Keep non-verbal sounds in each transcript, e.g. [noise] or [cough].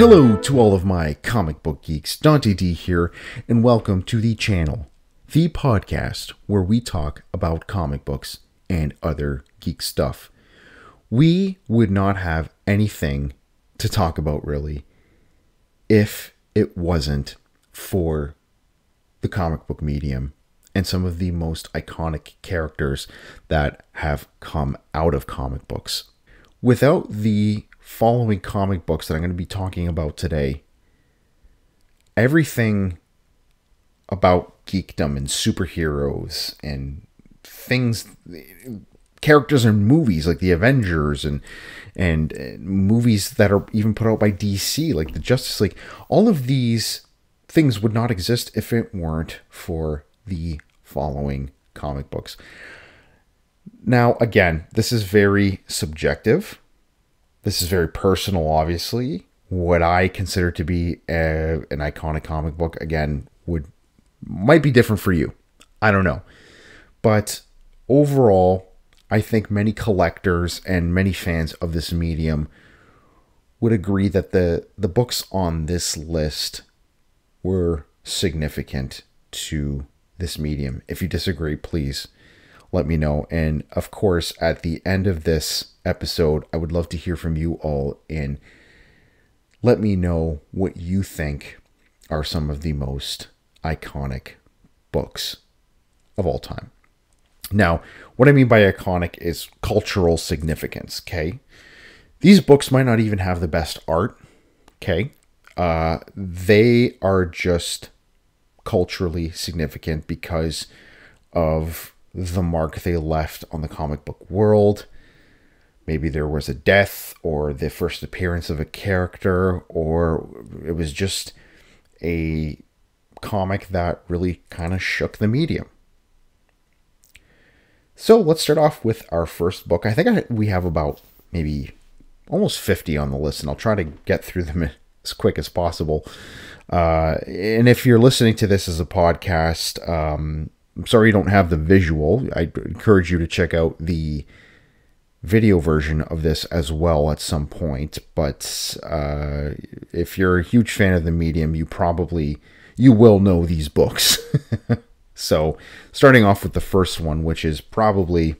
Hello to all of my comic book geeks. Dante D here, and welcome to the channel, the podcast where we talk about comic books and other geek stuff. We would not have anything to talk about really if it wasn't for the comic book medium and some of the most iconic characters that have come out of comic books. Without the following comic books that I'm going to be talking about today, everything about geekdom and superheroes and things characters in movies like the Avengers and and uh, movies that are even put out by DC like the Justice League all of these things would not exist if it weren't for the following comic books. Now again, this is very subjective this is very personal, obviously. What I consider to be a, an iconic comic book, again, would might be different for you. I don't know. But overall, I think many collectors and many fans of this medium would agree that the the books on this list were significant to this medium. If you disagree, please let me know. And of course, at the end of this episode, I would love to hear from you all and let me know what you think are some of the most iconic books of all time. Now, what I mean by iconic is cultural significance, okay? These books might not even have the best art, okay? Uh, they are just culturally significant because of the mark they left on the comic book world. Maybe there was a death or the first appearance of a character, or it was just a comic that really kind of shook the medium. So let's start off with our first book. I think I, we have about maybe almost 50 on the list, and I'll try to get through them [laughs] as quick as possible. Uh, and if you're listening to this as a podcast, um, I'm sorry you don't have the visual. I encourage you to check out the video version of this as well at some point. But uh, if you're a huge fan of the medium, you probably you will know these books. [laughs] so starting off with the first one, which is probably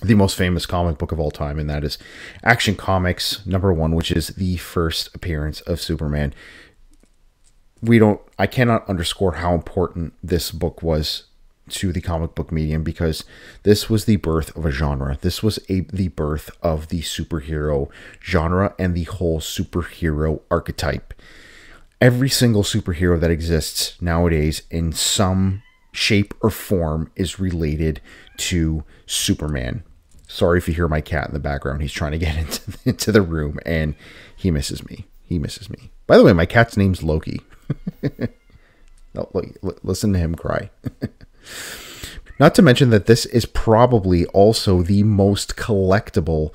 the most famous comic book of all time, and that is Action Comics number one, which is the first appearance of Superman we don't I cannot underscore how important this book was to the comic book medium because this was the birth of a genre. This was a the birth of the superhero genre and the whole superhero archetype. Every single superhero that exists nowadays in some shape or form is related to Superman. Sorry if you hear my cat in the background. He's trying to get [laughs] into, into the room and he misses me. He misses me. By the way, my cat's name's Loki. [laughs] no, listen to him cry. [laughs] Not to mention that this is probably also the most collectible,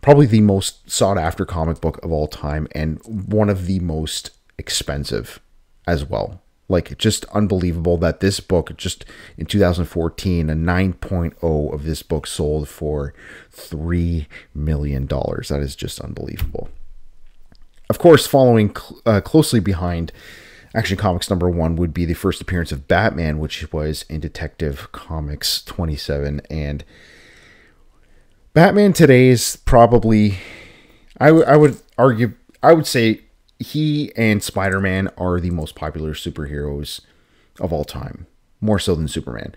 probably the most sought after comic book of all time, and one of the most expensive as well. Like, just unbelievable that this book, just in 2014, a 9.0 of this book sold for $3 million. That is just unbelievable. Of course, following cl- uh, closely behind Action Comics number one would be the first appearance of Batman, which was in Detective Comics 27. And Batman today is probably, I, would argue, I would say he and Spider Man are the most popular superheroes of all time, more so than Superman.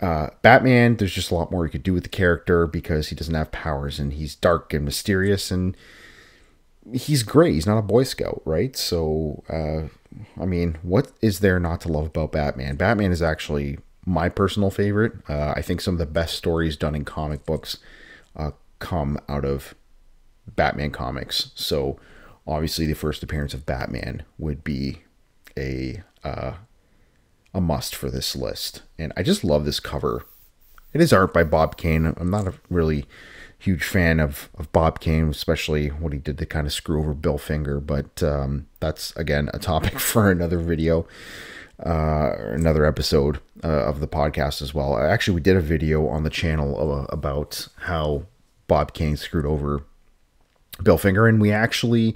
Uh, Batman, there's just a lot more you could do with the character because he doesn't have powers and he's dark and mysterious and he's great. He's not a Boy Scout, right? So, uh, I mean, what is there not to love about Batman? Batman is actually my personal favorite. Uh, I think some of the best stories done in comic books uh, come out of Batman comics. So, obviously, the first appearance of Batman would be a uh, a must for this list. And I just love this cover. It is art by Bob Kane. I'm not a really huge fan of, of Bob Kane, especially what he did to kind of screw over Bill Finger. But um, that's, again, a topic [laughs] for another video, uh, another episode uh, of the podcast as well. Actually, we did a video on the channel uh, about how Bob Kane screwed over Bill Finger, and we actually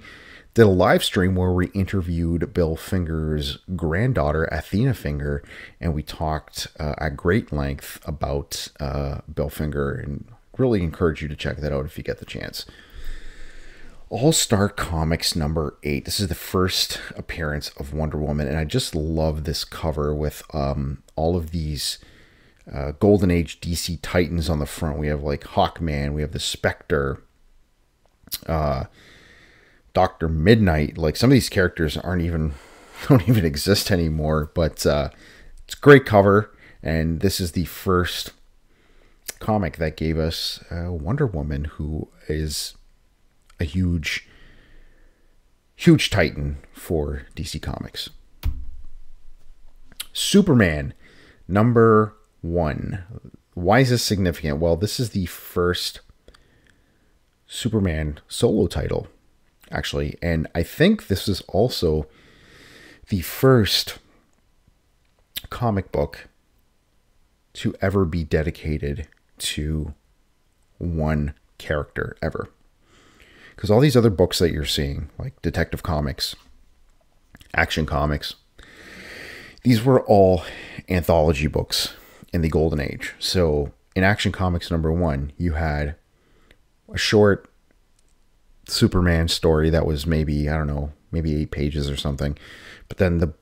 did a live stream where we interviewed Bill Finger's granddaughter, Athena Finger, and we talked uh, at great length about uh, Bill Finger and really encourage you to check that out if you get the chance. All Star Comics number eight. This is the first appearance of Wonder Woman, and I just love this cover with um, all of these uh, Golden Age DC Titans on the front. We have like Hawkman, we have the Spectre, uh, Doctor Midnight. Like some of these characters aren't even [laughs] don't even exist anymore, but uh, it's a great cover, and this is the first comic that gave us uh, Wonder Woman, who is a huge, huge titan for DC Comics. Superman, number one. Why is this significant? Well, this is the first Superman solo title, actually. And I think this is also the first comic book to ever be dedicated to one character ever because all these other books that you're seeing, like Detective Comics, Action Comics, these were all anthology books in the Golden Age. So in Action Comics number one, you had a short Superman story that was maybe, I don't know, maybe eight pages or something. But then the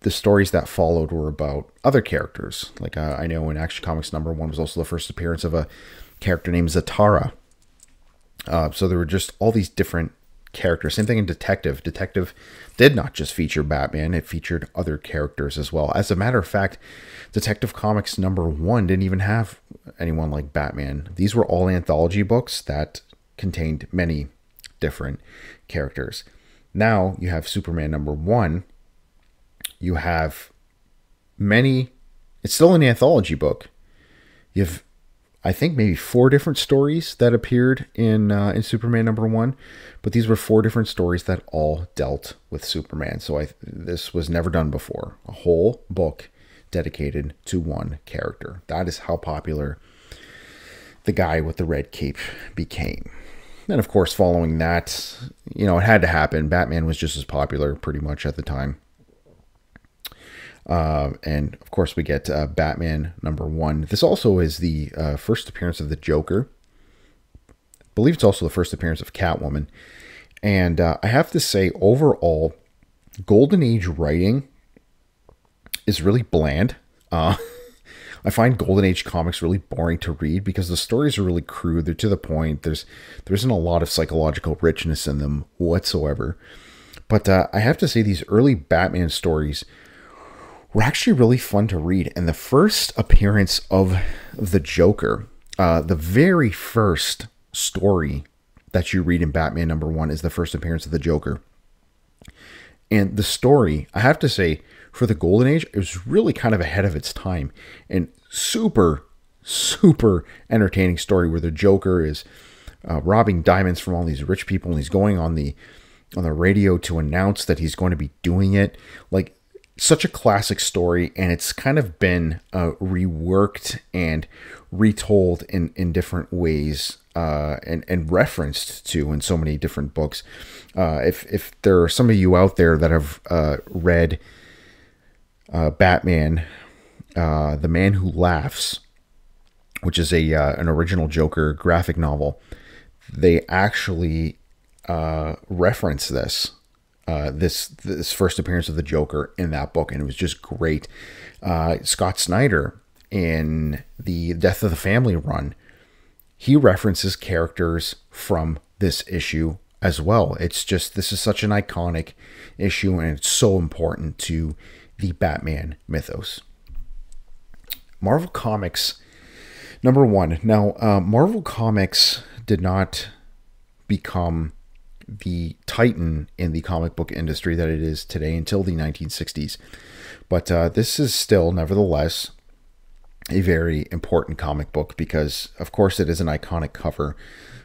the stories that followed were about other characters. Like uh, I know in Action Comics number one was also the first appearance of a character named Zatara, uh, so there were just all these different characters. Same thing in Detective. Detective did not just feature Batman, it featured other characters as well. As a matter of fact, Detective Comics number one didn't even have anyone like Batman. These were all anthology books that contained many different characters. Now you have Superman number one. You have many, it's still an anthology book. You have I think maybe four different stories that appeared in uh, in Superman number one, but these were four different stories that all dealt with Superman. So I this was never done before. A whole book dedicated to one character. That is how popular the guy with the red cape became. And of course, following that, you know, it had to happen. Batman was just as popular pretty much at the time. Uh, and of course, we get uh, Batman number one. This also is the uh, first appearance of the Joker. I believe it's also the first appearance of Catwoman. And uh, I have to say, overall, Golden Age writing is really bland. Uh, [laughs] I find Golden Age comics really boring to read because the stories are really crude. They're to the point. There's there isn't a lot of psychological richness in them whatsoever. But uh, I have to say, these early Batman stories were actually really fun to read. And the first appearance of the Joker, uh, the very first story that you read in Batman number one is the first appearance of the Joker. And the story, I have to say, for the Golden Age, it was really kind of ahead of its time and super, super entertaining story where the Joker is uh, robbing diamonds from all these rich people and he's going on the on the radio to announce that he's going to be doing it. Like such a classic story, and it's kind of been uh, reworked and retold in, in different ways uh, and, and referenced to in so many different books. Uh, if, if there are some of you out there that have uh, read uh, Batman, uh, The Man Who Laughs, which is a an original Joker graphic novel, they actually reference this uh, this this first appearance of the Joker in that book, and it was just great. Uh, Scott Snyder in the Death of the Family run, he references characters from this issue as well. It's just this is such an iconic issue, and it's so important to the Batman mythos. Marvel Comics number one. Now, uh, Marvel Comics did not become the titan in the comic book industry that it is today until the 1960s. But uh, this is still, nevertheless, a very important comic book because, of course, it is an iconic cover,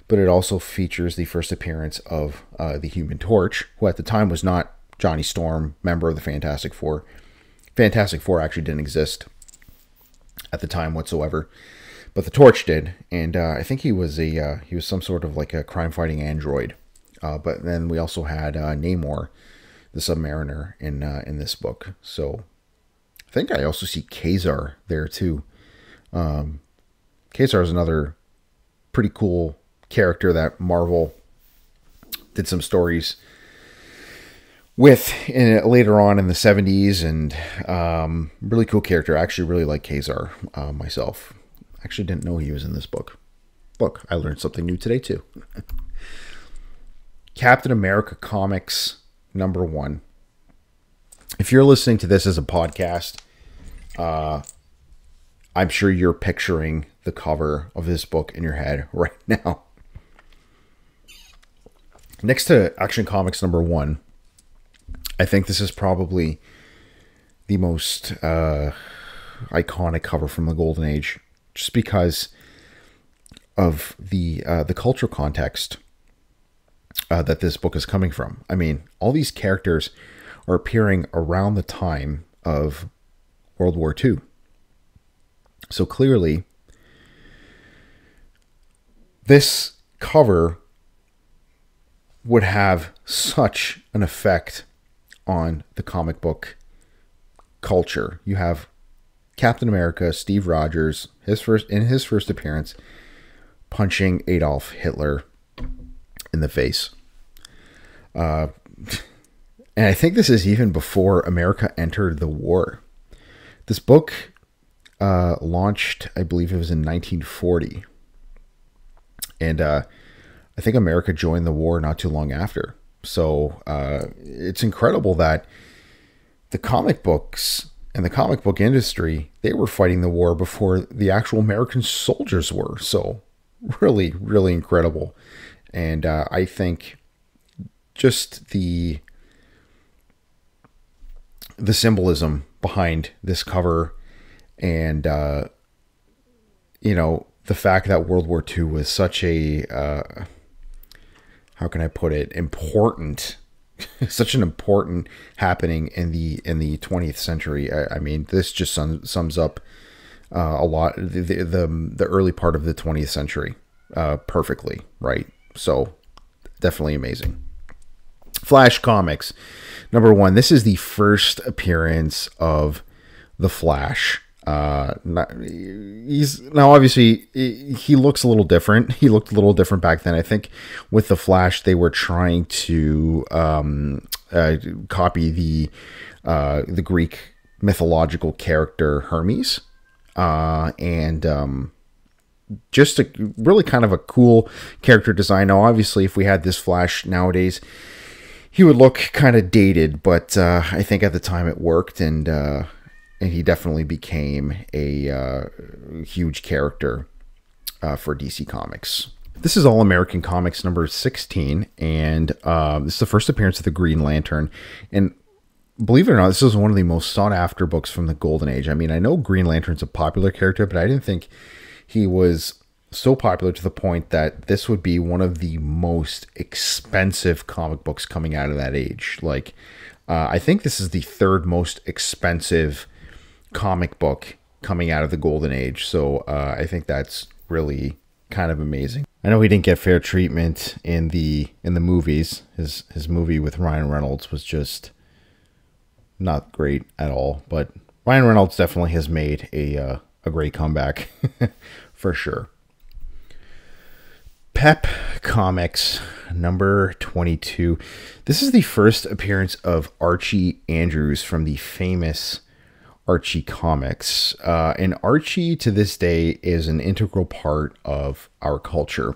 but it also features the first appearance of uh, the Human Torch, who at the time was not Johnny Storm, member of the Fantastic Four. Fantastic Four actually didn't exist at the time whatsoever, but the Torch did, and uh, I think he was a uh, he was some sort of like a crime-fighting android Uh, but then we also had uh, Namor, the Submariner, in uh, in this book. So I think I also see Ka-Zar there too. Um, Ka-Zar is another pretty cool character that Marvel did some stories with in, later on in the 70s and um, really cool character. I actually really like Ka-Zar uh, myself. Actually didn't know he was in this book. Look, I learned something new today too. [laughs] Captain America Comics number one. If you're listening to this as a podcast, uh, I'm sure you're picturing the cover of this book in your head [laughs] right now. Next to Action Comics number one, I think this is probably the most uh, iconic cover from the Golden Age, just because of the uh, the cultural context uh, that this book is coming from. I mean, all these characters are appearing around the time of World War II. So clearly, this cover would have such an effect on the comic book culture. You have Captain America, Steve Rogers, his first in his first appearance, punching Adolf Hitler in the face. Uh, [laughs] and I think this is even before America entered the war. This book uh, launched, I believe it was in 1940. And uh, I think America joined the war not too long after. So uh, it's incredible that the comic books and the comic book industry they were fighting the war before the actual American soldiers were. So really, really incredible. And uh, I think just the the symbolism behind this cover and uh, you know the fact that World War II was such a uh, how can I put it important [laughs] such an important happening in the in the 20th century. I, I mean this just sum, sums up uh, a lot the, the, the early part of the 20th century uh, perfectly right so definitely amazing Flash Comics number one this is the first appearance of the Flash uh, not, he's now obviously he looks a little different. [laughs] He looked a little different back then. I think with the Flash, they were trying to um, uh, copy the uh, the Greek mythological character Hermes, uh, and um, just a really kind of a cool character design. Now, obviously, if we had this Flash nowadays, he would look kind of dated, but uh, I think at the time it worked, and uh, and he definitely became a uh, huge character uh, for DC Comics. This is All American Comics number 16, and uh, this is the first appearance of the Green Lantern. And believe it or not, this is one of the most sought after books from the Golden Age. I mean, I know Green Lantern's a popular character, but I didn't think he was so popular to the point that this would be one of the most expensive comic books coming out of that age. Like, uh, I think this is the third most expensive comic book coming out of the golden age. So uh, I think that's really kind of amazing. I know he didn't get fair treatment in the in the movies. His his movie with Ryan Reynolds was just not great at all. But Ryan Reynolds definitely has made a uh, a great comeback [laughs] for sure. Pep Comics number 22. This is the first appearance of Archie Andrews from the famous Archie comics. Uh, and Archie to this day is an integral part of our culture.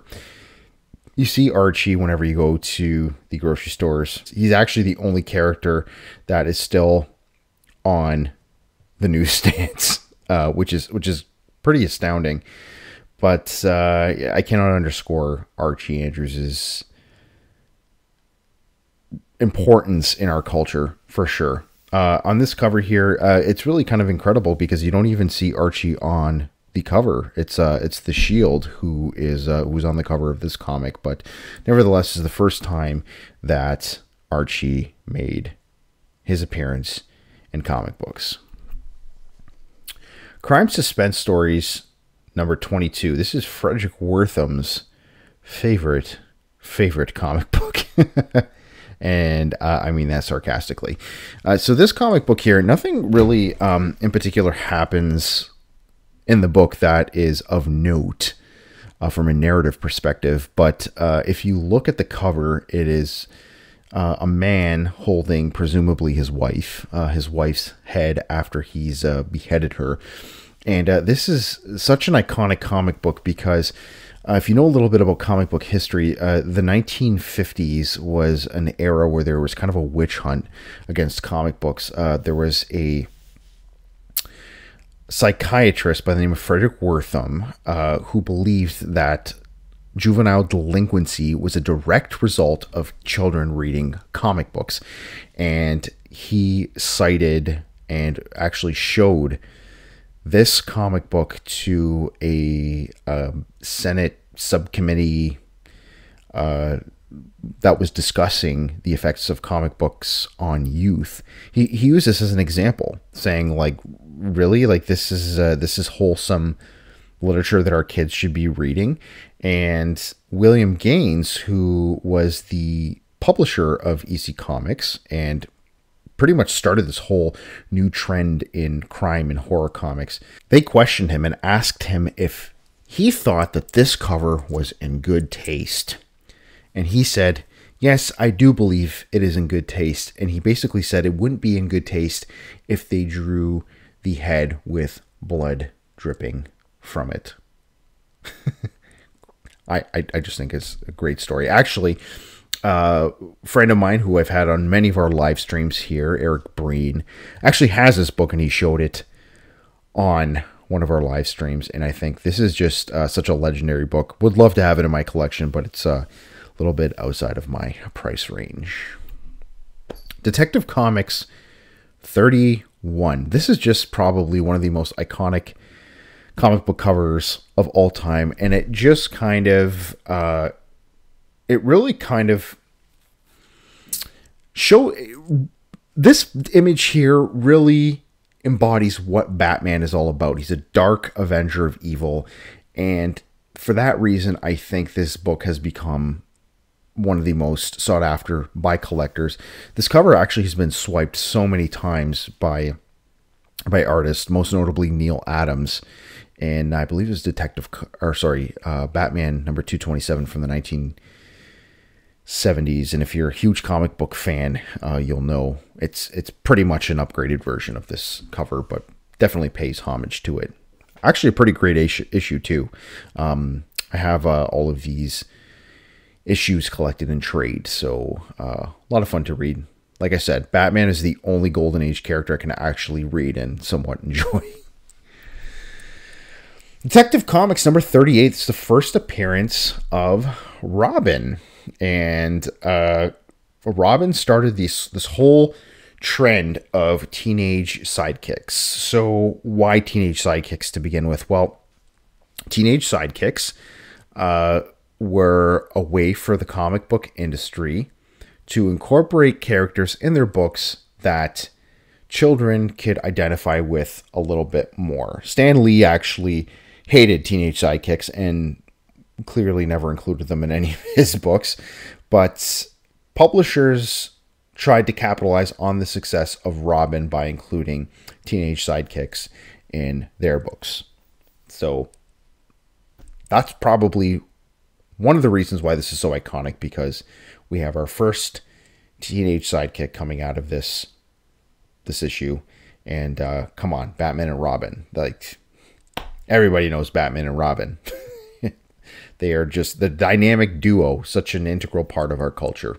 You see Archie whenever you go to the grocery stores. He's actually the only character that is still on the [laughs] newsstands, uh, which is which is pretty astounding. But uh, I cannot underscore Archie Andrews's importance in our culture for sure. Uh, on this cover here, uh, it's really kind of incredible because you don't even see Archie on the cover. It's uh, it's the Shield who is uh, who's on the cover of this comic, but nevertheless, is the first time that Archie made his appearance in comic books. Crime Suspense Stories number 22. This is Frederick Wertham's favorite favorite comic book. [laughs] and uh, I mean that sarcastically. Uh, so this comic book here, nothing really um, in particular happens in the book that is of note uh, from a narrative perspective. But uh, if you look at the cover, it is uh, a man holding presumably his wife, uh, his wife's head after he's beheaded her. And this is such an iconic comic book because uh, if you know a little bit about comic book history, uh, the 1950s was an era where there was kind of a witch hunt against comic books. Uh, there was a psychiatrist by the name of Frederick Wertham uh, who believed that juvenile delinquency was a direct result of children reading comic books. And he cited and actually showed this comic book to a um, Senate subcommittee uh, that was discussing the effects of comic books on youth. He, he used this as an example, saying like, really, like this is uh, this is wholesome literature that our kids should be reading. And William Gaines, who was the publisher of EC Comics and pretty much started this whole new trend in crime and horror comics. They questioned him and asked him if he thought that this cover was in good taste. And he said, Yes, I do believe it is in good taste. And he basically said it wouldn't be in good taste if they drew the head with blood dripping from it. [laughs] I, I, I, just think it's a great story. Actually, uh, friend of mine who I've had on many of our live streams here, Eric Breen, actually has this book and he showed it on one of our live streams. And I think this is just uh, such a legendary book. Would love to have it in my collection, but it's a little bit outside of my price range. Detective Comics 31. This is just probably one of the most iconic comic book covers of all time. And it just kind of. Uh, it really kind of show this image here really embodies what Batman is all about. He's a dark avenger of evil and for that reason I think this book has become one of the most sought after by collectors. This cover actually has been swiped so many times by by artists, most notably Neal Adams, and I believe it was Detective or sorry, uh, Batman number 227 from the 1970s. and if you're a huge comic book fan uh, you'll know it's it's pretty much an upgraded version of this cover but definitely pays homage to it. Actually a pretty great issue, too. Um, i have uh, all of these issues collected in trade so uh, a lot of fun to read. Like i said batman is the only golden age character i can actually read and somewhat [laughs] enjoy detective comics number 38 is the first appearance of robin and uh, Robin started this this whole trend of teenage sidekicks. So why teenage sidekicks to begin with? Well, teenage sidekicks uh, were a way for the comic book industry to incorporate characters in their books that children could identify with a little bit more. Stan Lee actually hated teenage sidekicks and clearly never included them in [laughs] any of his books, but publishers tried to capitalize on the success of Robin by including teenage sidekicks in their books. So that's probably one of the reasons why this is so iconic because we have our first teenage sidekick coming out of this this issue and uh, come on batman and robin like everybody knows batman and robin [laughs] They are just the dynamic duo, such an integral part of our culture.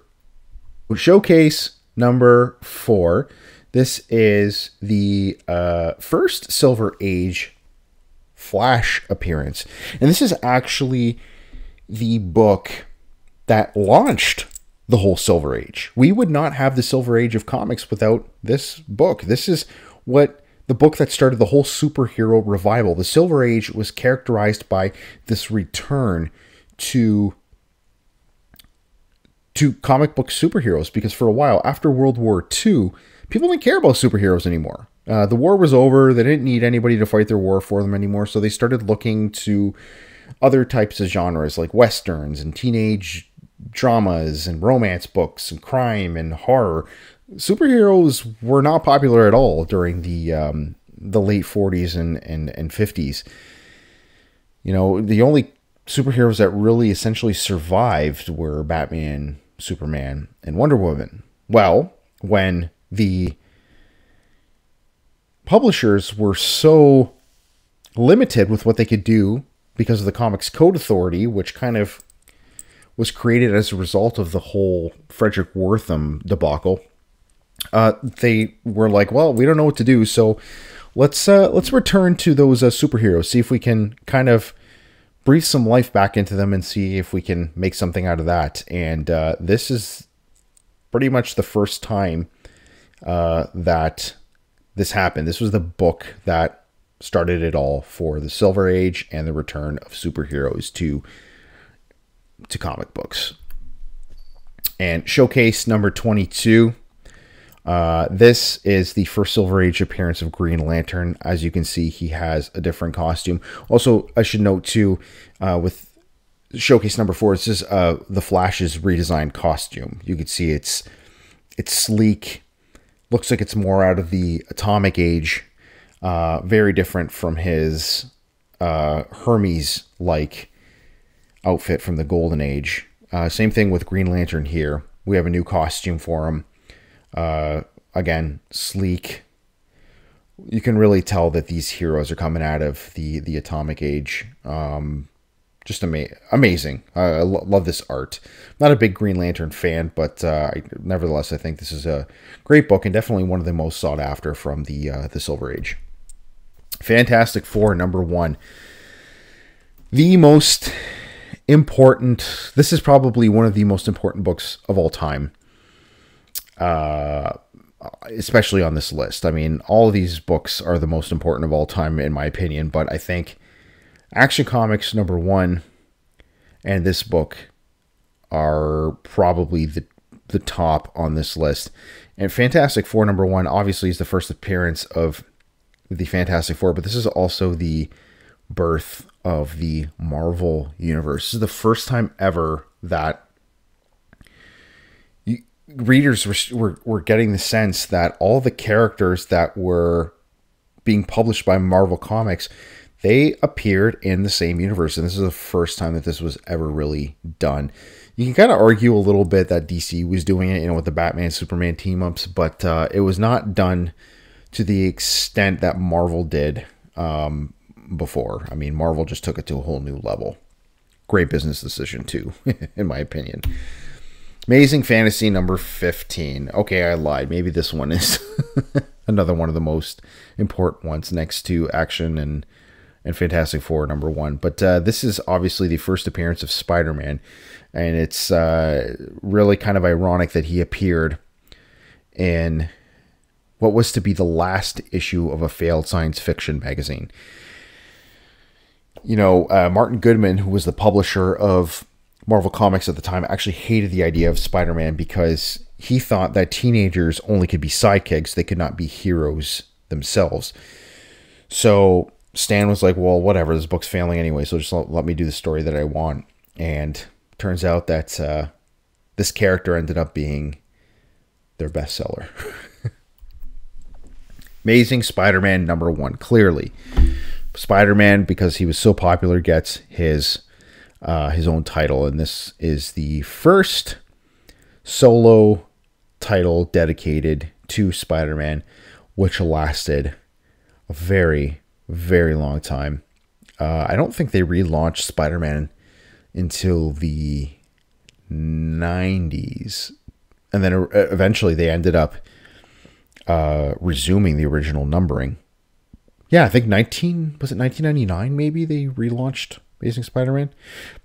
Showcase number four. This is the uh, first Silver Age Flash appearance. And this is actually the book that launched the whole Silver Age. We would not have the Silver Age of comics without this book. This is what the book that started the whole superhero revival. The Silver Age was characterized by this return to to comic book superheroes because for a while after World War II, people didn't care about superheroes anymore. Uh, the war was over; they didn't need anybody to fight their war for them anymore, so they started looking to other types of genres like westerns and teenage dramas and romance books and crime and horror. Superheroes were not popular at all during the um, the late 40s and, and, and 50s. You know, the only superheroes that really essentially survived were Batman, Superman, and Wonder Woman. Well, when the publishers were so limited with what they could do because of the Comics Code Authority, which kind of was created as a result of the whole Frederick Wertham debacle. Uh, they were like, well, we don't know what to do, so let's uh, let's return to those uh, superheroes, see if we can kind of breathe some life back into them and see if we can make something out of that. And uh, this is pretty much the first time uh, that this happened. This was the book that started it all for the Silver Age and the return of superheroes to to comic books. And showcase number 22. Uh, this is the first Silver Age appearance of Green Lantern. As you can see, he has a different costume. Also, I should note too, uh, with showcase number four, this is uh, the Flash's redesigned costume. You can see it's it's sleek, looks like it's more out of the Atomic Age. Uh, very different from his uh, Hermes like outfit from the Golden Age. Uh, same thing with Green Lantern here. We have a new costume for him. Uh, again, sleek. You can really tell that these heroes are coming out of the the Atomic Age. Um, just ama- amazing. Uh, I lo- love this art. Not a big Green Lantern fan, but uh, I, nevertheless, I think this is a great book and definitely one of the most sought after from the uh, the Silver Age. Fantastic Four number one. The most important. This is probably one of the most important books of all time. Uh, especially on this list. I mean, all these books are the most important of all time, in my opinion. But I think Action Comics number one and this book are probably the the top on this list. And Fantastic Four number one obviously is the first appearance of the Fantastic Four, but this is also the birth of the Marvel universe. This is the first time ever that readers were, were, were getting the sense that all the characters that were being published by Marvel Comics they appeared in the same universe, and this is the first time that this was ever really done. You can kind of argue a little bit that DC was doing it, you know, with the Batman Superman team ups, but uh, it was not done to the extent that Marvel did um, before. I mean, Marvel just took it to a whole new level. Great business decision, too, [laughs] in my opinion. Amazing Fantasy number 15. Okay, I lied. Maybe this one is [laughs] another one of the most important ones next to Action and and Fantastic Four number one. But uh, this is obviously the first appearance of Spider Man, and it's uh, really kind of ironic that he appeared in what was to be the last issue of a failed science fiction magazine. You know, uh, Martin Goodman, who was the publisher of Marvel Comics at the time, actually hated the idea of Spider Man because he thought that teenagers only could be sidekicks, they could not be heroes themselves. So Stan was like, well, whatever, this book's failing anyway, so just let, me do the story that I want. And turns out that uh, this character ended up being their bestseller. [laughs] Amazing Spider Man number one, clearly. Spider Man, because he was so popular, gets his uh, his own title, and this is the first solo title dedicated to Spider Man, which lasted a very very long time. Uh, I don't think they relaunched Spider Man until the 90s. And then eventually they ended up uh, resuming the original numbering. Yeah, I think 19, was it 1999 maybe they relaunched Amazing Spider Man?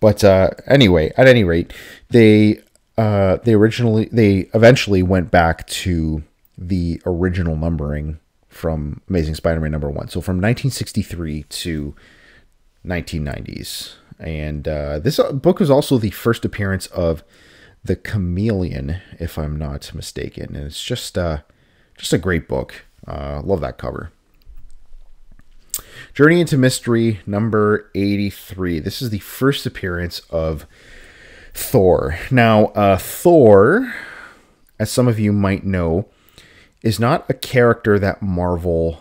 But uh, anyway, at any rate, they. Uh, they originally, they eventually went back to the original numbering from Amazing Spider-Man number one. So from 1963 to 1990s, and uh, this uh, book was also the first appearance of the Chameleon, if I'm not mistaken, and it's just uh, just a great book. Uh, love that cover. Journey into Mystery number 83. This is the first appearance of Thor. Now, uh, Thor, as some of you might know, is not a character that Marvel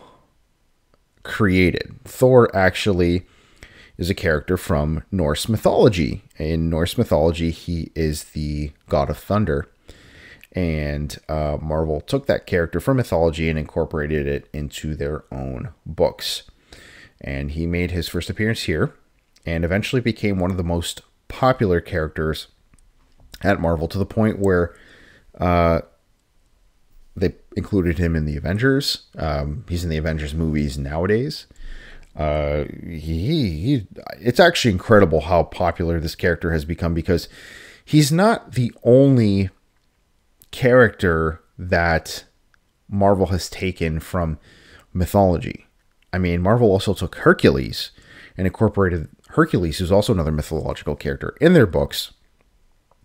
created. Thor actually is a character from Norse mythology. In Norse mythology, he is the god of thunder. And uh, Marvel took that character from mythology and incorporated it into their own books. And he made his first appearance here and eventually became one of the most popular characters at Marvel to the point where uh, they included him in the Avengers. Um, he's in the Avengers movies nowadays. Uh, he, he, it's actually incredible how popular this character has become because he's not the only character that Marvel has taken from mythology. I mean, Marvel also took Hercules and incorporated Hercules, who's also another mythological character, in their books.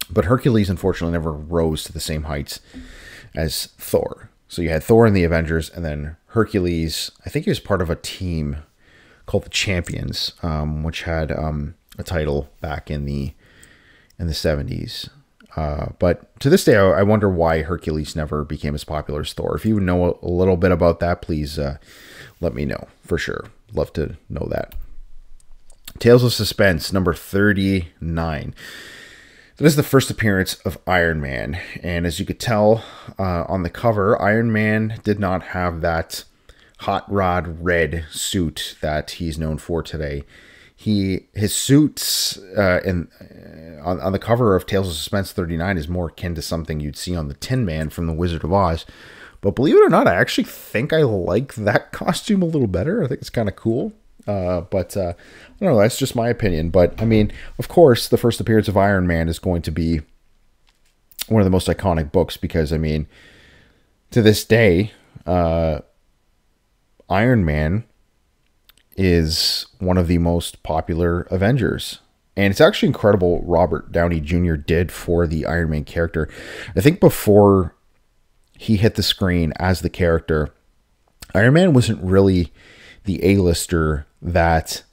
But Hercules, unfortunately, never rose to the same heights as Thor. So you had Thor in the Avengers, and then Hercules. I think he was part of a team called the Champions, um, which had um, a title back in the in the seventies. Uh, but to this day, I, wonder why Hercules never became as popular as Thor. If you know a, little bit about that, please uh, let me know for sure. Love to know that. Tales of Suspense, number 39. This is the first appearance of Iron Man. And as you could tell uh, on the cover, Iron Man did not have that hot rod red suit that he's known for today. He his suits uh, uh, on, on the cover of Tales of Suspense 39 is more akin to something you'd see on the Tin Man from the Wizard of Oz. But believe it or not, I actually think I like that [laughs] costume a little better. I think it's kind of cool. Uh, but uh, I don't know. That's just my opinion. But I mean, of course, the first appearance of Iron Man is going to be one of the most iconic books because I mean, to this day, uh, Iron Man is one of the most popular Avengers. And it's actually incredible Robert Downey Jr. did for the Iron Man character. I think before he hit the screen as the character, Iron Man wasn't really the A-lister that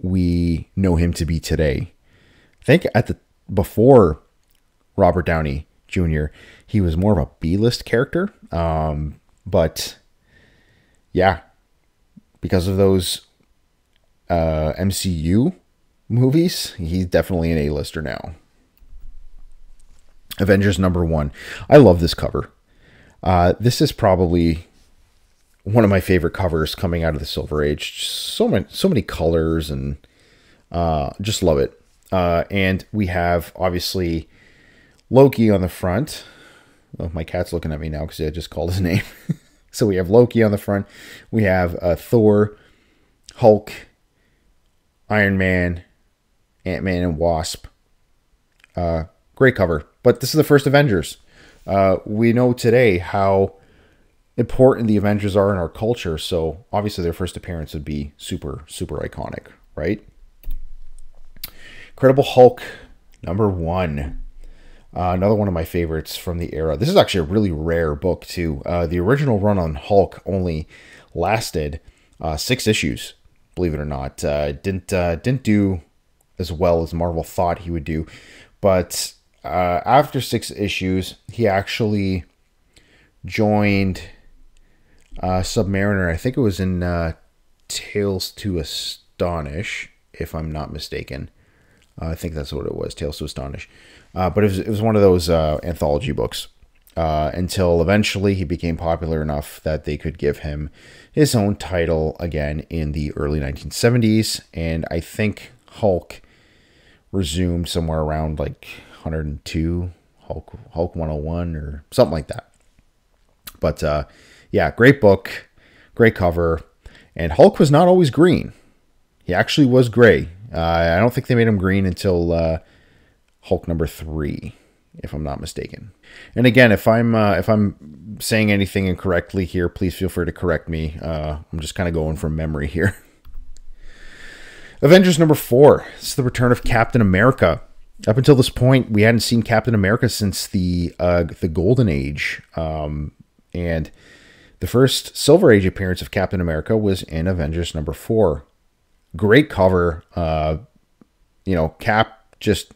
we know him to be today. I think at the before Robert Downey Jr., he was more of a B-list character. Um, but yeah, because of those uh, MCU movies, he's definitely an A-lister now. Avengers number one. I love this cover. Uh, this is probably one of my favorite covers coming out of the Silver Age. So many, so many colors, and uh, just love it. Uh, and we have obviously Loki on the front. Oh, my cat's looking at me now because I just called his [laughs] name. so we have Loki on the front. We have uh, Thor, Hulk, Iron Man, Ant Man, and Wasp. Uh, great cover. But this is the first Avengers. Uh, we know today how important the Avengers are in our culture. So obviously their first appearance would be super, super iconic, right? Incredible Hulk number one. Uh, another one of my favorites from the era. This is actually a really rare book too. Uh, the original run on Hulk only lasted uh, six issues. Believe it or not, uh, didn't uh, didn't do as well as Marvel thought he would do. But uh, after six issues, he actually joined uh, Submariner. I think it was in uh, Tales to Astonish, if I'm not mistaken. Uh, I think that's what it was, Tales to Astonish. Uh, but it was, it was one of those uh, anthology books until eventually he became popular enough that they could give him his own title again in the early 1970s. And I think Hulk resumed somewhere around like 102, Hulk, Hulk 101 or something like that. But uh, yeah, great book, great cover. And Hulk was not always green. He actually was gray. Uh, I don't think they made him green until uh, Hulk number three, if I'm not mistaken. And again, if I'm uh, if I'm saying anything incorrectly here, please feel free to correct me. Uh, I'm just kind of going from memory here. [laughs] Avengers number four. Is the return of Captain America. Up until this point, we hadn't seen Captain America since the uh, the Golden Age, um, and the first Silver Age appearance of Captain America was in Avengers number four. Great cover. Uh, you know, Cap just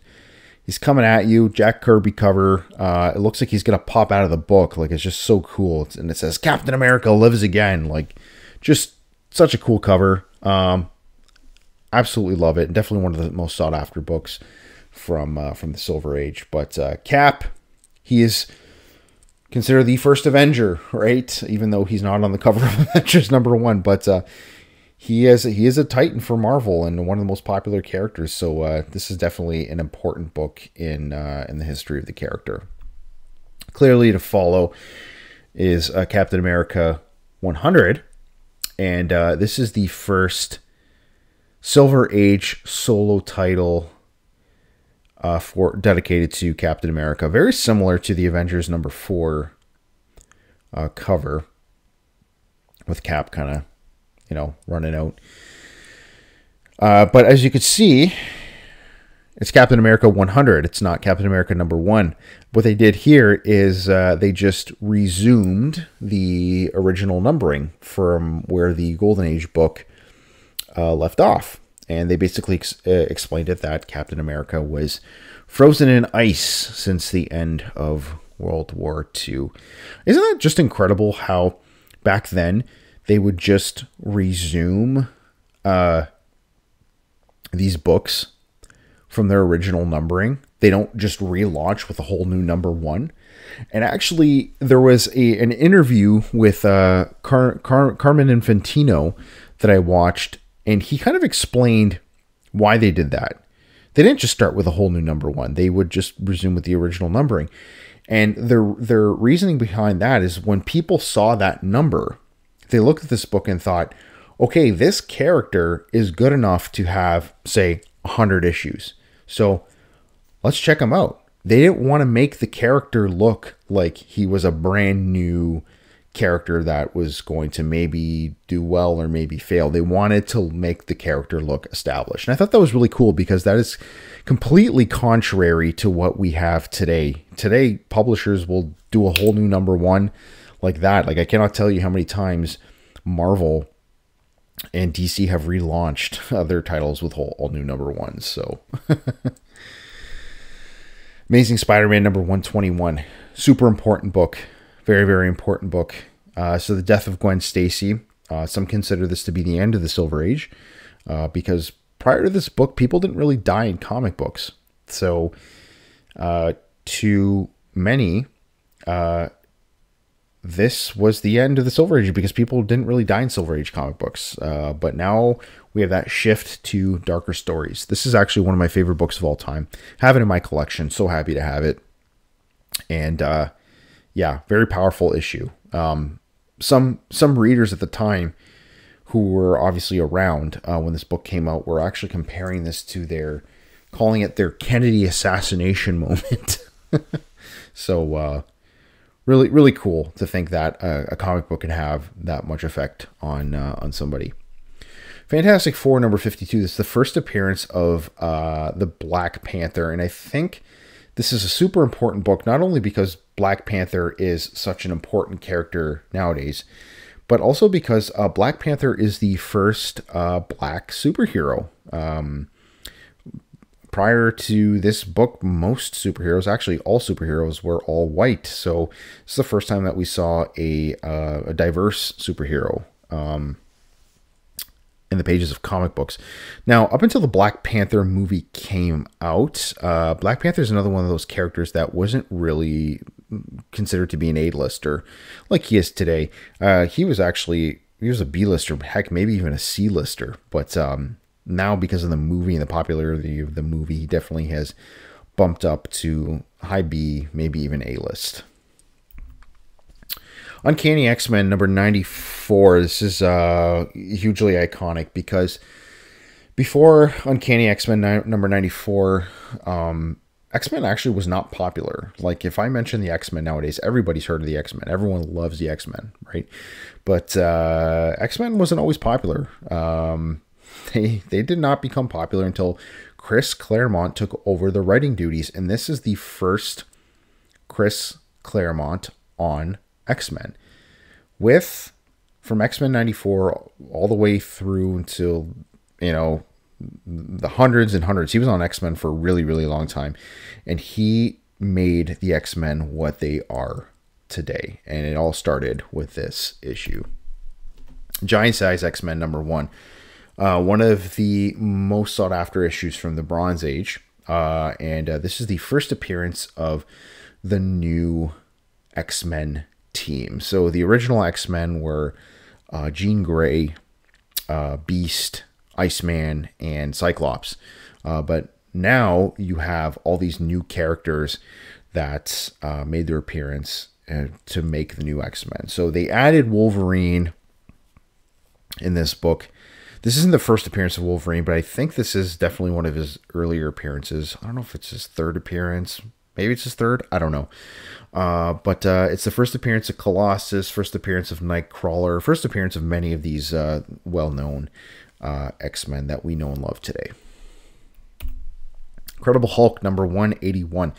He's coming at you, Jack Kirby cover. Uh, it looks like he's gonna pop out of the book. Like it's just so cool. It's, and it says Captain America lives again. Like just such a cool cover. Um, absolutely love it. Definitely one of the most sought after books from uh, from the Silver Age. But uh, Cap, he is considered the first Avenger, right? Even though he's not on the cover of [laughs] Avengers number one, but uh, he is he is a titan for Marvel and one of the most popular characters. So uh, this is definitely an important book in uh, in the history of the character. Clearly, to follow is uh, Captain America 100, and this is the first Silver Age solo title uh, for dedicated to Captain America. Very similar to the Avengers number four uh, cover with Cap kind of you know, running out. Uh, but as you can see, it's Captain America 100. It's not Captain America number one. What they did here is uh, they just resumed the original numbering from where the Golden Age book uh, left off. And they basically ex- uh, explained it that Captain America was frozen in ice since the end of World War II. Isn't that just incredible how back then they would just resume uh, these books from their original numbering. They don't just relaunch with a whole new number one. And actually, there was a an interview with uh, Car- Car- Carmine Infantino that I watched, and he kind of explained why they did that. They didn't just start with a whole new number one; they would just resume with the original numbering. And their their reasoning behind that is when people saw that number, they looked at this book and thought, okay, this character is good enough to have, say, 100 issues. So let's check him out. They didn't want to make the character look like he was a brand new character that was going to maybe do well or maybe fail. They wanted to make the character look established. And I thought that was really cool because that is completely contrary to what we have today. Today, publishers will do a whole new number one like that. Like I cannot tell you how many times Marvel and DC have relaunched [laughs] their titles with all, all new number ones. So [laughs] Amazing Spider-Man number 121. Super important book. Very, very important book. Uh, so the death of Gwen Stacy. Uh, some consider this to be the end of the Silver Age uh, because prior to this book, people didn't really die in comic books. So uh, to many, uh, this was the end of the Silver Age because people didn't really die in Silver Age comic books. Uh, but now we have that shift to darker stories. This is actually one of my favorite books of all time. Have it in my collection. So happy to have it. And uh, yeah, very powerful issue. Um, some some readers at the time who were obviously around uh, when this book came out were actually comparing this to their calling it their Kennedy assassination [laughs] moment. [laughs] so uh, really really cool to think that a comic book can have that much effect on uh, on somebody. Fantastic Four number 52. This is the first appearance of uh, the Black Panther, and I think this is a super important book, not only because Black Panther is such an important character nowadays, but also because uh, Black Panther is the first uh, black superhero. Um, prior to this book, most superheroes, actually all superheroes, were all white. So it's the first time that we saw a, uh, a diverse superhero um, in the pages of comic books. Now, up until the Black Panther movie came out, uh, Black Panther is another one of those characters that wasn't really considered to be an A-lister like he is today. Uh, he was actually he was a B-lister, heck, maybe even a C-lister, but um, now because of the movie and the popularity of the movie, he definitely has bumped up to high B, maybe even A list. Uncanny X Men number 94. This is uh, hugely iconic because before Uncanny X Men number 94, um, X Men actually was not popular. Like, if I mention the X Men nowadays, everybody's heard of the X Men. Everyone loves the X Men, right? But uh, X Men wasn't always popular. Um, they they did not become popular until Chris Claremont took over the writing duties, and this is the first Chris Claremont on X Men, with from X Men '94 all the way through until you know the hundreds and hundreds. He was on X Men for a really, really long time, and he made the X Men what they are today. And it all started with this issue. Giant Size X Men number one. Uh, one of the most sought after issues from the Bronze Age. Uh, and uh, this is the first appearance of the new X Men team. So the original X Men were uh, Jean Grey, uh, Beast, Iceman, and Cyclops. Uh, but now you have all these new characters that uh, made their appearance uh, to make the new X Men. So they added Wolverine in this book. This isn't the first appearance of Wolverine, but I think this is definitely one of his earlier appearances. I don't know if it's his third appearance. Maybe it's his third. I don't know. Uh, but uh, it's the first appearance of Colossus, first appearance of Nightcrawler, first appearance of many of these uh, well known uh, X Men that we know and love today. Incredible Hulk number 181.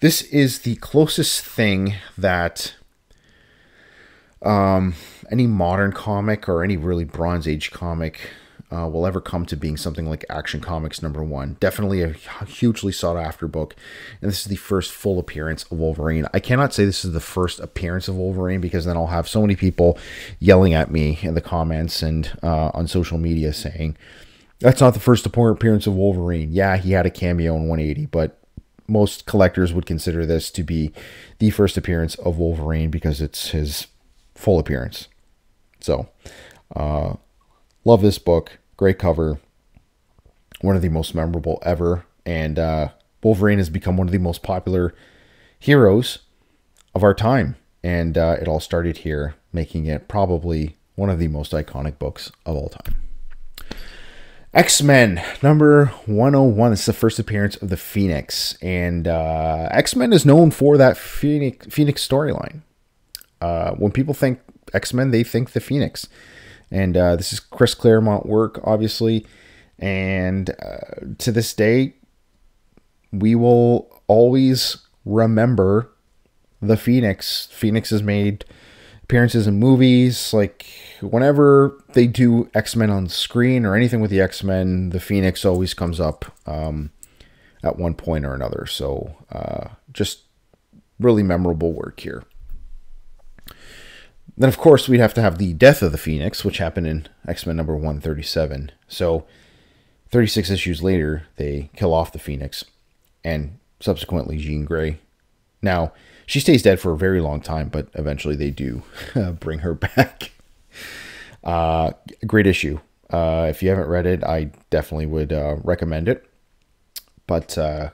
This is the closest thing that um, any modern comic or any really Bronze Age comic uh, will ever come to being something like Action Comics number one. Definitely a hugely sought after book. And this is the first full appearance of Wolverine. I cannot say this is the first appearance of Wolverine because then I'll have so many people yelling at me in the comments and uh, on social media saying, that's not the first appearance of Wolverine. Yeah, he had a cameo in 180, but most collectors would consider this to be the first appearance of Wolverine because it's his full appearance. So, uh, love this book. Great cover. One of the most memorable ever. And uh, Wolverine has become one of the most popular heroes of our time. And uh, it all started here, making it probably one of the most iconic books of all time. X Men number 101. This is the first appearance of the Phoenix. And uh, X Men is known for that Phoenix, Phoenix storyline. Uh, when people think X Men, they think the Phoenix. And uh, this is Chris Claremont work, obviously. And uh, to this day, we will always remember the Phoenix. Phoenix has made appearances in movies. Like whenever they do X Men on screen or anything with the X Men, the Phoenix always comes up um, at one point or another. So uh, just really memorable work here. Then, of course, we'd have to have the death of the Phoenix, which happened in X Men number 137. So, 36 issues later, they kill off the Phoenix and subsequently Jean Grey. Now, she stays dead for a very long time, but eventually they do [laughs] bring her [laughs] back. Uh, great issue. Uh, if you haven't read it, I definitely would uh, recommend it. But uh,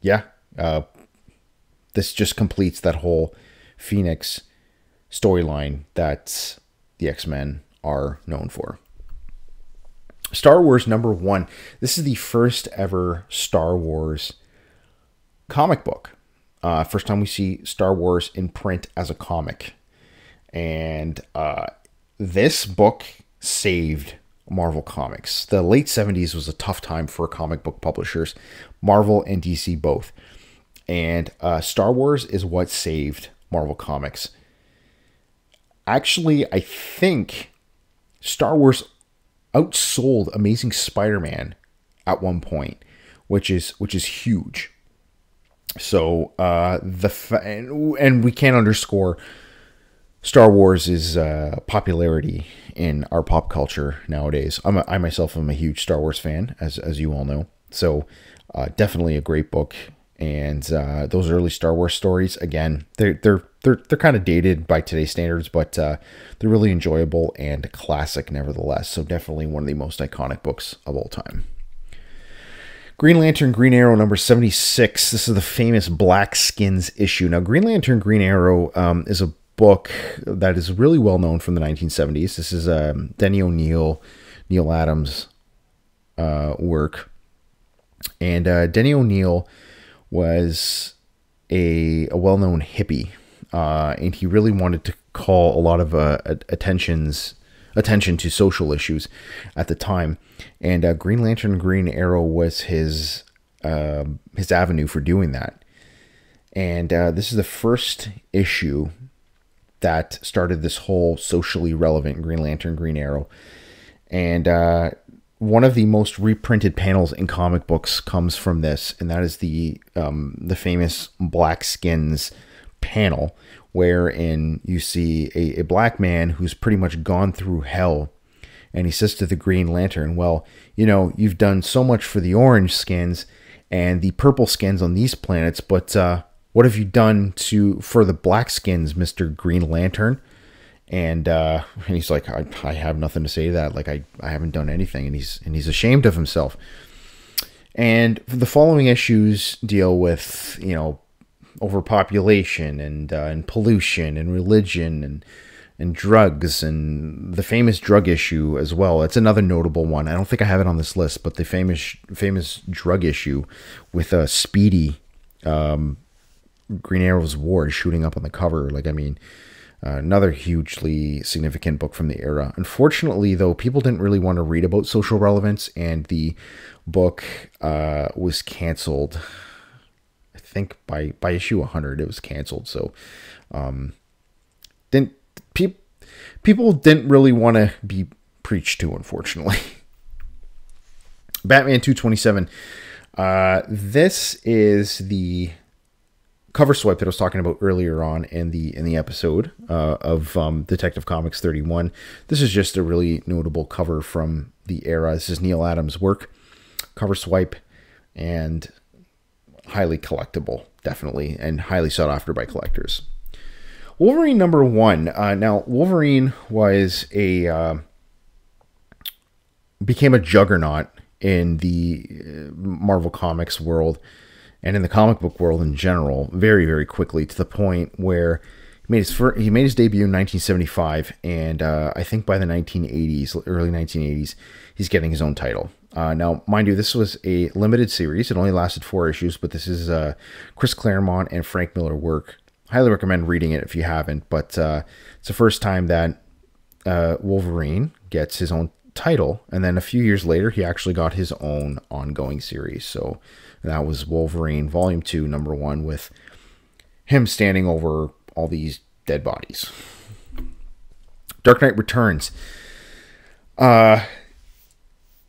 yeah, uh, this just completes that whole Phoenix storyline that the X Men are known for. Star Wars number one. This is the first ever Star Wars comic book. Uh, first time we see Star Wars in print as a comic. And uh, this book saved Marvel Comics. The late 70s was a tough time for comic book publishers, Marvel and DC both. And uh, Star Wars is what saved Marvel Comics actually, I think Star Wars outsold Amazing Spider-Man at one point, which is which is huge. So uh, the and we can't underscore Star Wars' uh, popularity in our pop culture nowadays. I'm a, I myself am a huge Star Wars fan, as as you all know. So uh, definitely a great book. And uh, those early Star Wars stories, again, they're they're they're they're kind of dated by today's standards, but uh, they're really enjoyable and classic nevertheless. So definitely one of the most iconic books of all time. Green Lantern Green Arrow number 76. This is the famous Black Skins issue. Now, Green Lantern Green Arrow um, is a book that is really well known from the 1970s. This is um, Denny O'Neil, Neal Adams uh, work. And uh, Denny O'Neil was a, a well known hippie uh, and he really wanted to call a lot of uh, attentions attention to social issues at the time. And uh, Green Lantern Green Arrow was his uh, his avenue for doing that. And uh, this is the first issue that started this whole socially relevant Green Lantern Green Arrow. And uh, one of the most reprinted panels in comic books comes from this, and that is the um, the famous Black Skins panel, wherein you see a, a black man who's pretty much gone through hell, and he says to the Green Lantern, "Well, you know, you've done so much for the orange skins and the purple skins on these planets, but uh, what have you done to for the black skins, Mister Green Lantern?" And uh, and he's like, I, I have nothing to say to that. Like I, I haven't done anything, and he's and he's ashamed of himself. And the following issues deal with you know overpopulation and uh, and pollution and religion and and drugs and the famous drug issue as well. That's another notable one. I don't think I have it on this list, but the famous famous drug issue with a uh, Speedy um, Green Arrow's ward shooting up on the cover. Like I mean, uh, another hugely significant book from the era. Unfortunately, though, people didn't really want to read about social relevance, and the book uh, was canceled. I think by by issue 100, it was canceled. So, um, didn't pe- people didn't really want to be preached to, unfortunately. [laughs] Batman 227. Uh, this is the cover swipe that I was talking about earlier on in the in the episode uh, of um, Detective Comics 31. This is just a really notable cover from the era. This is Neal Adams' work, cover swipe, and highly collectible, definitely, and highly sought after by collectors. Wolverine number one. Uh, now, Wolverine was a uh, became a juggernaut in the uh, Marvel Comics world and in the comic book world in general very very quickly to the point where he made his first, he made his debut in 1975 and uh, I think by the 1980s early 1980s he's getting his own title. Uh, now, mind you, this was a limited series. It only lasted four issues, but this is uh, Chris Claremont and Frank Miller work. Highly recommend reading it if you haven't. But uh, it's the first time that uh, Wolverine gets his own title, and then a few years later, he actually got his own ongoing series. So that was Wolverine Volume 2, number 1, with him standing over all these dead bodies. Dark Knight Returns. Uh,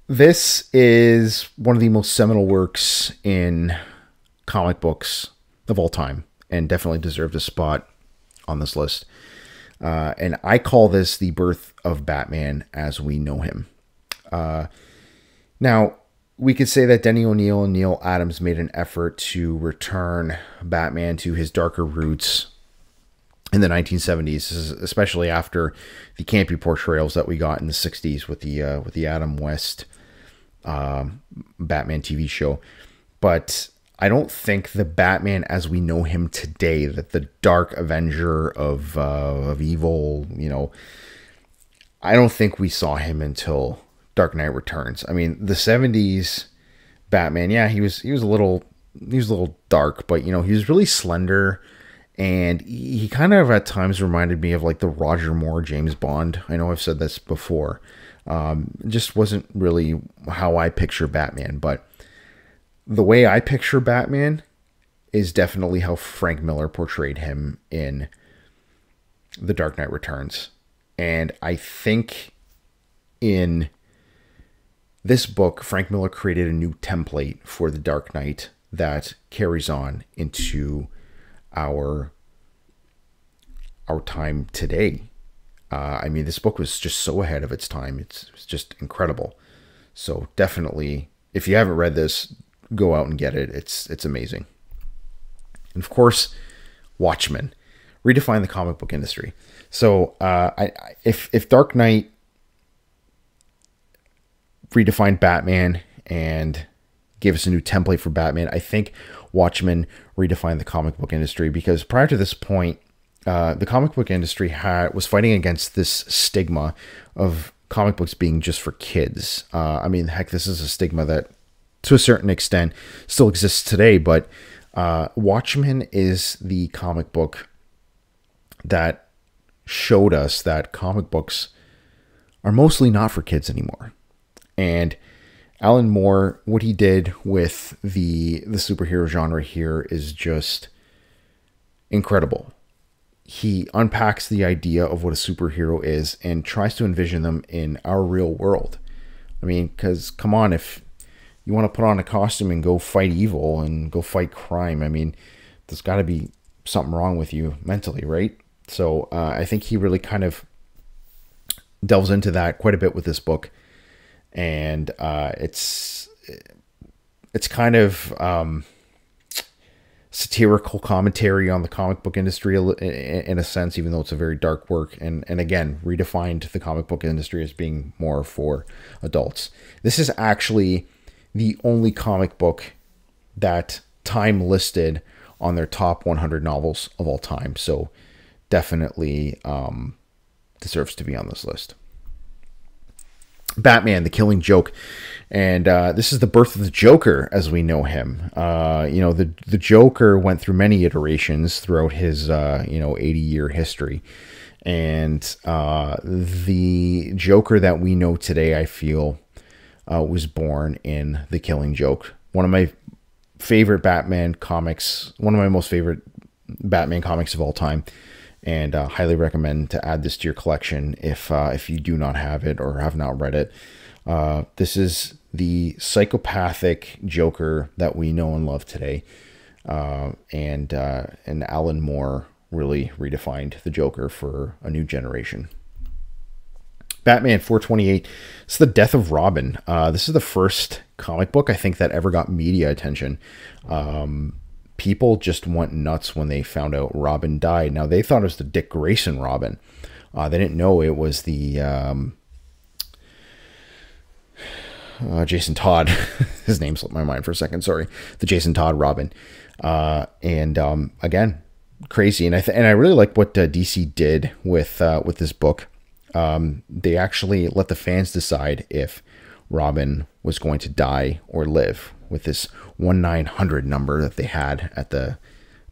this is one of the most seminal works in comic books of all time and definitely deserved a spot on this list. Uh, and I call this the birth of Batman as we know him. Uh, now, we could say that Denny O'Neil and Neal Adams made an effort to return Batman to his darker roots in the 1970s, especially after the campy portrayals that we got in the 60s with the uh, with the Adam West um, Batman TV show. But I don't think the Batman as we know him today, that the Dark Avenger of uh, of evil, you know, I don't think we saw him until Dark Knight Returns. I mean, the 70s Batman, yeah, he was he was a little he was a little dark, but you know, he was really slender and he kind of at times reminded me of like the Roger Moore James Bond. I know I've said this before. Um, just wasn't really how I picture Batman, but the way I picture Batman is definitely how Frank Miller portrayed him in The Dark Knight Returns. And I think in this book, Frank Miller created a new template for the Dark Knight that carries on into our our time today. Uh, I mean, this book was just so ahead of its time. It's, it's just incredible. So definitely, if you haven't read this, go out and get it. It's it's amazing. And of course, Watchmen redefine the comic book industry. So uh, I, if if Dark Knight redefined Batman and gave us a new template for Batman. I think Watchmen redefined the comic book industry because prior to this point, uh, the comic book industry had was fighting against this stigma of comic books being just for kids. Uh, I mean, heck, this is a stigma that, to a certain extent, still exists today. But uh, Watchmen is the comic book that showed us that comic books are mostly not for kids anymore. And Alan Moore, what he did with the the superhero genre here is just incredible. He unpacks the idea of what a superhero is and tries to envision them in our real world. I mean, because come on, if you want to put on a costume and go fight evil and go fight crime, I mean, there's got to be something wrong with you mentally, right? So uh, I think he really kind of delves into that quite a bit with this book, and uh, it's it's kind of um, satirical commentary on the comic book industry in a sense, even though it's a very dark work, and and again redefined the comic book industry as being more for adults. This is actually the only comic book that Time listed on their top 100 novels of all time. So definitely um, deserves to be on this list. Batman, The Killing Joke, and uh, this is the birth of the Joker as we know him. Uh, you know, the the Joker went through many iterations throughout his uh, you know 80 year history, and uh, the Joker that we know today, I feel, uh, was born in The Killing Joke. One of my favorite Batman comics, one of my most favorite Batman comics of all time, and uh, highly recommend to add this to your collection if uh, if you do not have it or have not read it. Uh, this is the psychopathic Joker that we know and love today, uh, and uh, and Alan Moore really redefined the Joker for a new generation. Batman 428. It's the death of Robin. Uh, this is the first comic book I think that ever got media attention. Um, people just went nuts when they found out Robin died. Now they thought it was the Dick Grayson Robin. Uh, they didn't know it was the um, uh, Jason Todd. [laughs] His name slipped my mind for a second. Sorry, the Jason Todd Robin. Uh, and um, again, crazy. And I th- and I really like what uh, DC did with uh, with this book um, they actually let the fans decide if Robin was going to die or live with this one nine hundred number that they had at the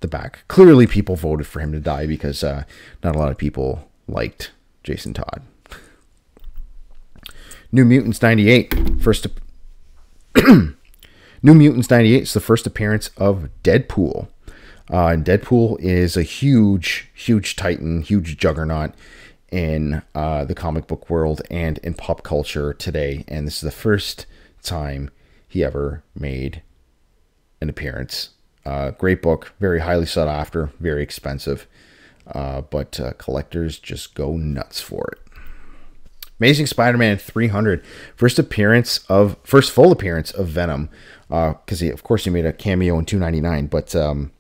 the back. Clearly, people voted for him to die because uh, not a lot of people liked Jason Todd. New Mutants 98, first. [clears throat] New Mutants 98 is the first appearance of Deadpool. Uh, and Deadpool is a huge, huge titan, huge juggernaut in uh, the comic book world and in pop culture today. And this is the first time he ever made an appearance. Uh, great book, very highly sought after, very expensive, uh, but uh, collectors just go nuts for it. Amazing Spider-Man 300, first appearance of first full appearance of Venom, because uh, of course he made a cameo in 299, but um,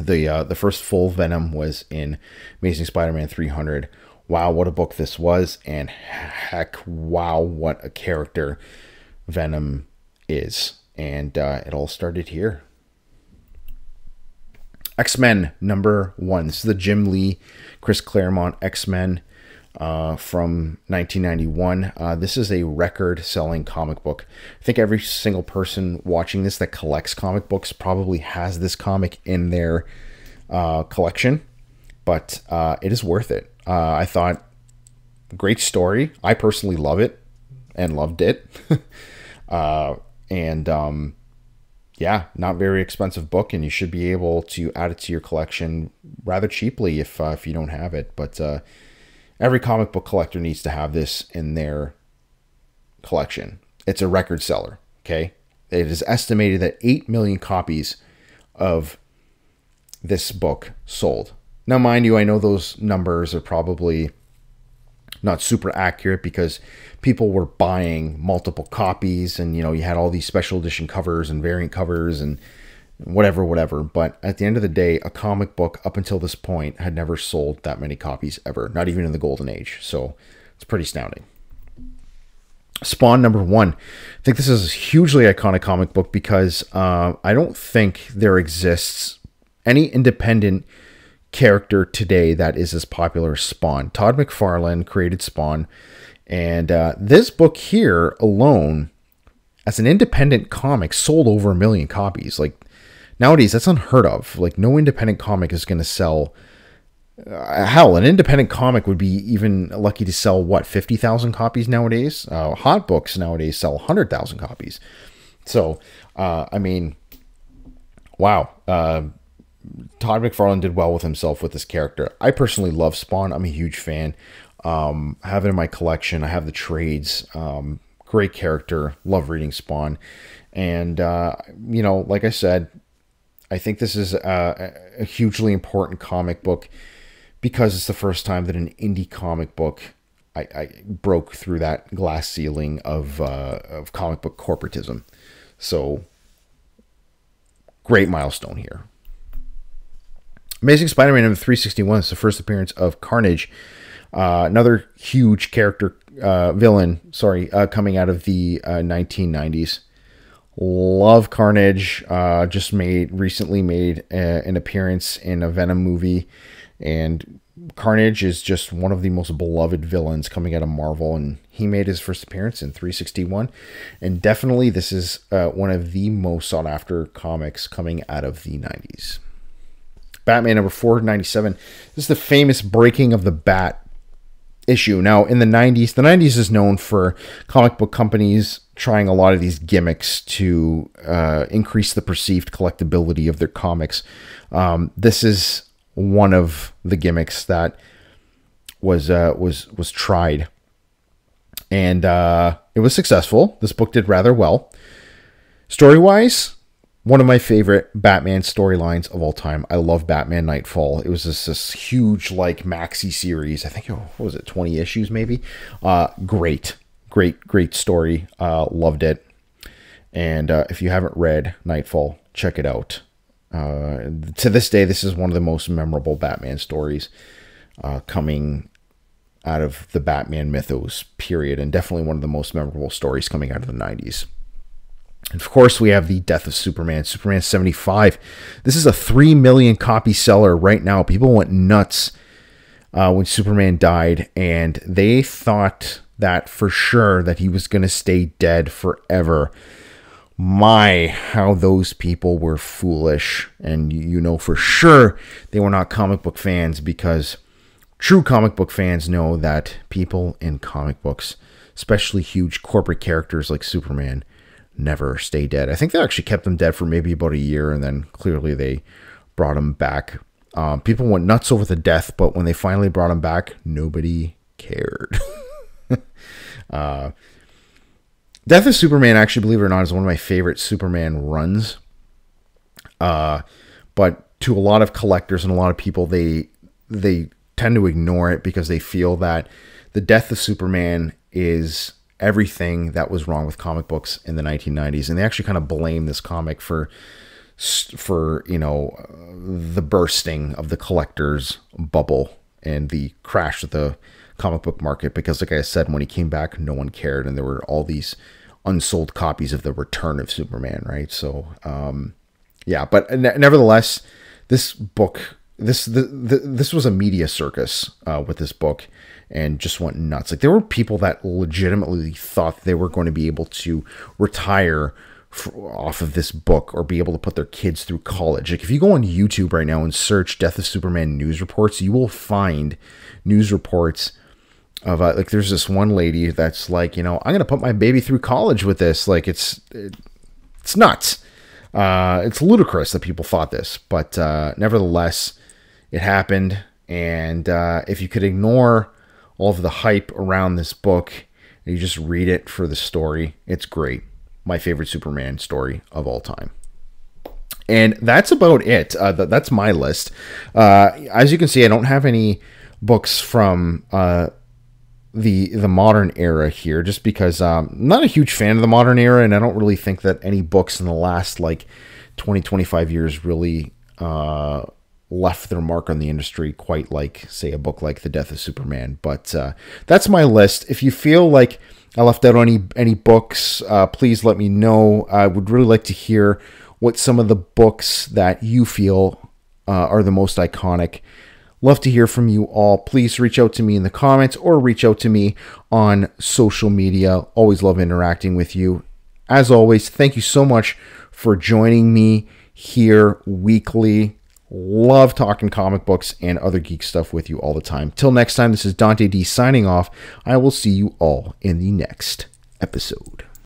the uh, the first full Venom was in Amazing Spider-Man 300 wow, what a book this was, and heck, wow, what a character Venom is. And uh, it all started here. X Men number one. This is the Jim Lee, Chris Claremont X Men uh, from 1991. Uh, this is a record selling comic book. I think every single person watching this that collects comic books probably has this comic in their uh, collection, but uh, it is worth it. Uh, I thought great story. I personally love it and loved it. [laughs] and um, yeah, not very expensive book, and you should be able to add it to your collection rather cheaply if uh, if you don't have it. But uh, every comic book collector needs to have this in their collection. It's a record seller. Okay, it is estimated that eight million copies of this book sold. Now, mind you, I know those numbers are probably not super accurate because people were buying multiple copies and you know you had all these special edition covers and variant covers and whatever whatever. But at the end of the day a comic book up until this point had never sold that many copies ever not even in the golden age. So it's pretty astounding. Spawn number one. I think this is a hugely iconic comic book because uh, i don't think there exists any independent character today that is as popular as Spawn. Todd McFarlane created Spawn, and uh, this book here alone, as an independent comic, sold over a million copies. Like nowadays, that's unheard of. Like no independent comic is going to sell. Uh, hell, an independent comic would be even lucky to sell what fifty thousand copies nowadays. Uh, hot books nowadays sell hundred thousand copies. So, uh, I mean, wow uh, Todd McFarlane did well with himself with this character. I personally love Spawn. I'm a huge fan. Um, I have it in my collection. I have the trades. Um, great character. Love reading Spawn. And, uh, you know, like I said, I think this is a, a, hugely important comic book because it's the first time that an indie comic book I, I broke through that glass ceiling of uh, of comic book corporatism. So great milestone here. Amazing Spider-Man number 361 is the first appearance of Carnage, uh, another huge character uh, villain. Sorry, uh, coming out of the 1990s. Uh, Love Carnage. Uh, just made recently made a, an appearance in a Venom movie, and Carnage is just one of the most beloved villains coming out of Marvel, and he made his first appearance in 361. And definitely, this is one of the most sought after comics coming out of the 90s. Batman number 497. This is the famous breaking of the bat issue. Now, in the 90s, the 90s is known for comic book companies trying a lot of these gimmicks to uh, increase the perceived collectability of their comics. Um, this is one of the gimmicks that was uh, was was tried, and uh, it was successful. This book did rather well. Story wise, one of my favorite Batman storylines of all time. I love Batman Knightfall. It was this, this huge like maxi series. I think it, what was it, twenty issues maybe. Uh, great, great, great story. Uh, loved it. And uh, if you haven't read Knightfall, check it out. Uh, to this day, this is one of the most memorable Batman stories uh, coming out of the Batman mythos period, and definitely one of the most memorable stories coming out of the 90s. And of course, we have the death of Superman, Superman 75. This is a 3 million copy seller right now. People went nuts uh, when Superman died, and they thought that for sure that he was going to stay dead forever my how those people were foolish and you know for sure they were not comic book fans because true comic book fans know that people in comic books especially huge corporate characters like superman never stay dead. I think they actually kept them dead for maybe about a year and then clearly they brought them back. Um, people went nuts over the death but when they finally brought them back nobody cared. [laughs] Uh, Death of Superman, actually, believe it or not, is one of my favorite Superman runs. Uh, but to a lot of collectors and a lot of people, they they tend to ignore it because they feel that the death of Superman is everything that was wrong with comic books in the 1990s, and they actually kind of blame this comic for for you know the bursting of the collectors bubble and the crash of the comic book market because like i said when he came back no one cared and there were all these unsold copies of the Return of Superman, right? So, um, yeah, but ne- nevertheless, this book, this the, the, this was a media circus uh, with this book, and just went nuts. Like there were people that legitimately thought they were going to be able to retire off of this book or be able to put their kids through college. Like if you go on YouTube right now and search Death of Superman news reports, you will find news reports of uh, like there's this one lady that's like you know i'm gonna put my baby through college with this like it's it, it's nuts uh, it's ludicrous that people thought this but uh, nevertheless it happened. And uh, if you could ignore all of the hype around this book and you just read it for the story it's great. My favorite superman story of all time. And that's about it. Uh, th- that's my list. Uh, as you can see i don't have any books from the the modern era here just because um, I'm not a huge fan of the modern era and I don't really think that any books in the last like 20 25 years really uh, left their mark on the industry quite like say a book like The Death of Superman but uh, that's my list if you feel like I left out any any books uh, please let me know I would really like to hear what some of the books that you feel uh, are the most iconic Love to hear from you all. Please reach out to me in the comments or reach out to me on social media. Always love interacting with you. As always, thank you so much for joining me here weekly. Love talking comic books and other geek stuff with you all the time. Till next time, this is Dante D signing off. I will see you all in the next episode.